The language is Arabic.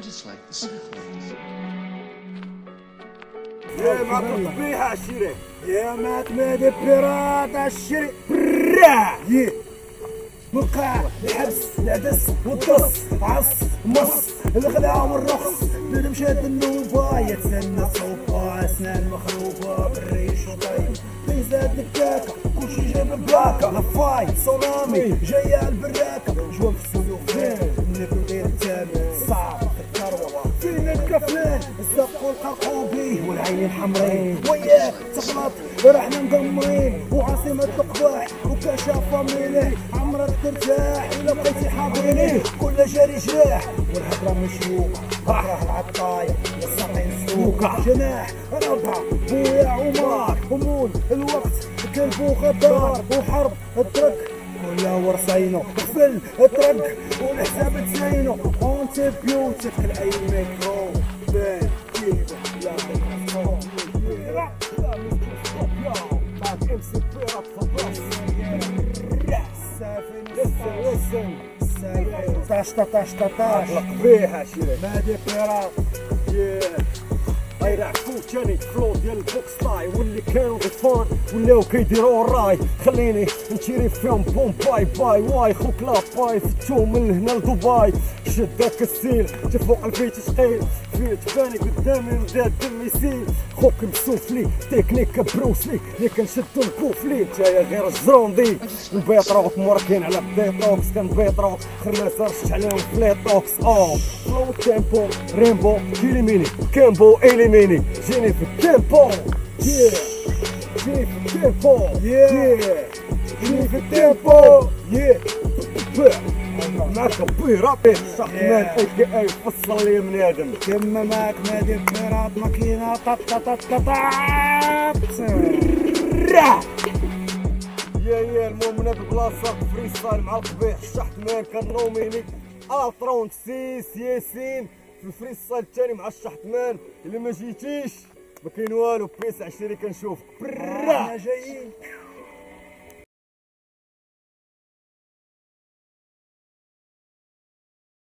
just like the symphonies. يا ما تطبيها عشيري يا ما تمادي بيرات عشيري برا. يي وقع الحبس العدس والدص عص مص. الغلا والرقص بين مشات النوبة يتسنى صوبة اسنان مخروبة بالريش وطيب. بيزاد الكاكا كلشي جايب بلاكا لفاي صونامي جاية البراكة جواب في فين ناكل داير التامن صعب. الزق والقرقوبي والعين الحمرين وياك تغلط رحنا مقمرين وعاصمة القباح وكشافة ميلي عمرك ترتاح إلا بقيتي حاضريني. كل جاري جراح والهضرة مشروقة راح العطاية والساقين سلوكة جناح ربع بويا عمار. همون الوقت كلب وخطار وحرب الترك كلها ورصينو قفل اترك والحساب تسينو اونتي بيوتك الاي ميكرو بان كيف لا ميكروفون لا لا ميكروفون يو معك ام سي بي لسن لسن طاش طاش طاش بيها شيري ما دي بيرات غير عفوت جاني فلو ديال البوكس تاي واللي كانوا غفار ولاو كيديروا الراي خليني نشري فيهم بوم باي باي واي. خوك لا باي فتو من هنا لدبي. شدك السيل تفوق البيت ثقيل في تباني قدامي مداد دم يسيل. خوك مسوفلي تكنيك بروسلي اللي كنشدو الكوفلي نتايا غير الجروندي. البيطروك مركين على بيطوكس كان بيطروك خرماسة رشت عليهم فليطوكس أو فلو تيمبو ريمبو كيليميني كامبو إليميني جيني في التيمبو. جيني في التيمبو. جيني في التيمبو. معك بيرا بيه الشحمان اي كي اي فصل لي من آدم كما معك نادي بيرات ماكينة. طط طط طط يا يا المهم من هاد البلاصة فري ستايل مع القبيح. الشحتمان كان روميني الترون سيس ياسين. في الفري ستايل الثاني مع الشحتمان اللي ما جيتيش. ما كاين والو بيس عشري كنشوفك برا جايين.